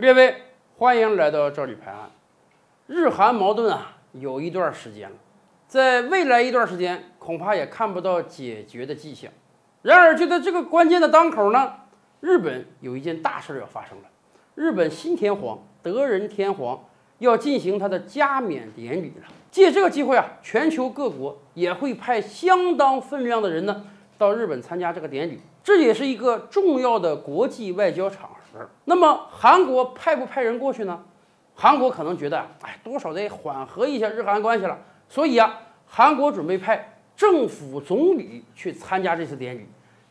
列位，欢迎来到赵李拍案。日韩矛盾啊，有一段时间了，在未来一段时间恐怕也看不到解决的迹象。然而，就在这个关键的当口呢，日本有一件大事要发生了。日本新天皇德仁天皇要进行他的加冕典礼了。借这个机会啊，全球各国也会派相当分量的人呢到日本参加这个典礼，这也是一个重要的国际外交场合。那么，韩国派不派人过去呢？韩国可能觉得，哎，多少得缓和一下日韩关系了，所以啊，韩国准备派政府总理去参加这次典礼，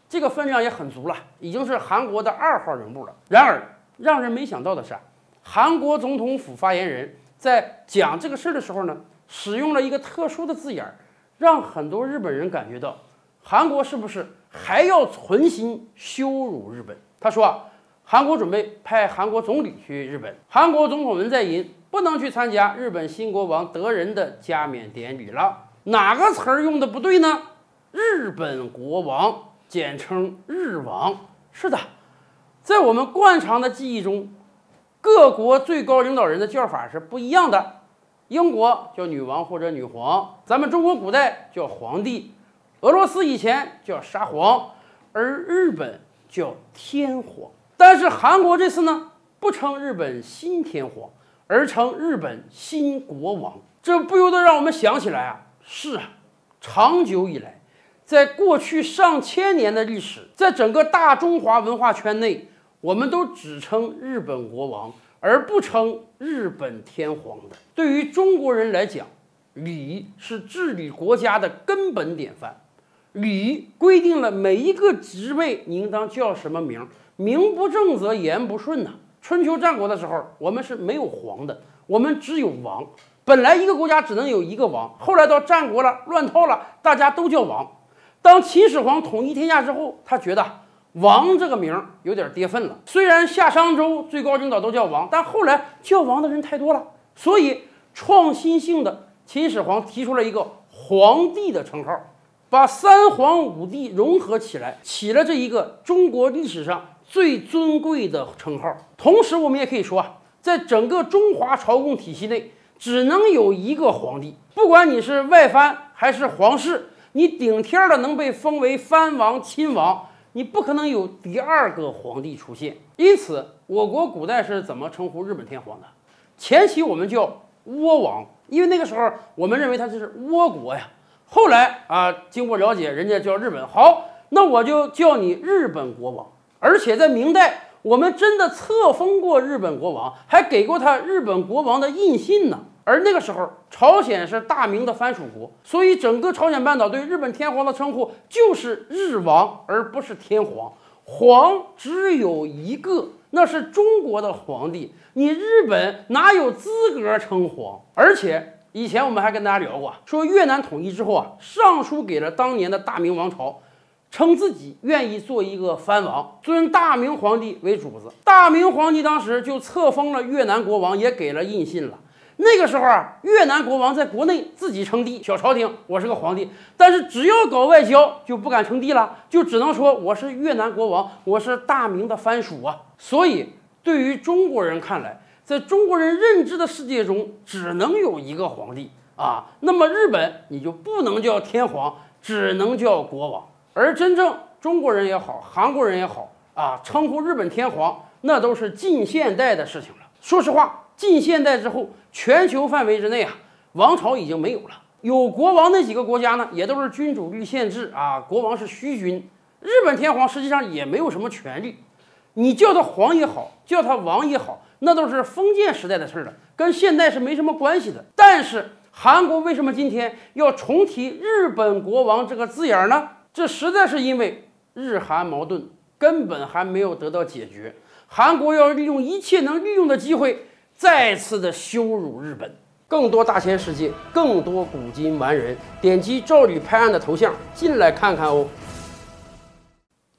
这个分量也很足了，已经是韩国的二号人物了。然而，让人没想到的是，韩国总统府发言人在讲这个事儿的时候呢，使用了一个特殊的字眼儿，让很多日本人感觉到韩国是不是还要存心羞辱日本？他说啊，韩国准备派韩国总理去日本，韩国总统文在寅不能去参加日本新国王德仁的加冕典礼了。哪个词儿用的不对呢？日本国王，简称日王。是的。在我们惯常的记忆中，各国最高领导人的叫法是不一样的。英国叫女王或者女皇，咱们中国古代叫皇帝，俄罗斯以前叫沙皇，而日本叫天皇。但是韩国这次呢，不称日本新天皇，而称日本新国王。这不由得让我们想起来啊，是啊，长久以来，在过去上千年的历史，在整个大中华文化圈内。我们都只称日本国王，而不称日本天皇的。对于中国人来讲，礼是治理国家的根本典范。礼规定了每一个职位你应当叫什么名，名不正则言不顺呐。春秋战国的时候，我们是没有皇的，我们只有王。本来一个国家只能有一个王，后来到战国了，乱套了，大家都叫王。当秦始皇统一天下之后，他觉得。王这个名有点跌份了。虽然夏商周最高领导都叫王，但后来叫王的人太多了，所以创新性的秦始皇提出了一个皇帝的称号，把三皇五帝融合起来，起了这一个中国历史上最尊贵的称号。同时，我们也可以说啊，在整个中华朝贡体系内，只能有一个皇帝，不管你是外藩还是皇室，你顶天的能被封为藩王、亲王。你不可能有第二个皇帝出现，因此我国古代是怎么称呼日本天皇的？前期我们叫倭王，因为那个时候我们认为他就是倭国呀。后来啊，经过了解，人家叫日本，好，那我就叫你日本国王。而且在明代，我们真的册封过日本国王，还给过他日本国王的印信呢。而那个时候，朝鲜是大明的藩属国，所以整个朝鲜半岛对日本天皇的称呼就是日王，而不是天皇。皇只有一个，那是中国的皇帝，你日本哪有资格称皇？而且以前我们还跟大家聊过，说越南统一之后啊，上书给了当年的大明王朝，称自己愿意做一个藩王，尊大明皇帝为主子。大明皇帝当时就册封了越南国王，也给了印信了。那个时候啊，越南国王在国内自己称帝，小朝廷，我是个皇帝。但是只要搞外交，就不敢称帝了，就只能说我是越南国王，我是大明的藩属啊。所以，对于中国人看来，在中国人认知的世界中，只能有一个皇帝啊。那么日本你就不能叫天皇，只能叫国王。而真正中国人也好，韩国人也好啊，称呼日本天皇，那都是近现代的事情了。说实话。近现代之后，全球范围之内啊，王朝已经没有了。有国王那几个国家呢，也都是君主立宪制啊，国王是虚君。日本天皇实际上也没有什么权利，你叫他皇也好，叫他王也好，那都是封建时代的事儿了，跟现代是没什么关系的。但是韩国为什么今天要重提日本国王这个字眼呢？这实在是因为日韩矛盾根本还没有得到解决，韩国要利用一切能利用的机会。再次的羞辱日本，更多大千世界，更多古今完人，点击赵吕拍案的头像进来看看哦。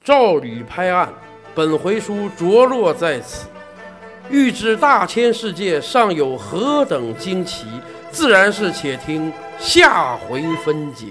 赵吕拍案，本回书着落在此。欲知大千世界尚有何等惊奇，自然是且听下回分解。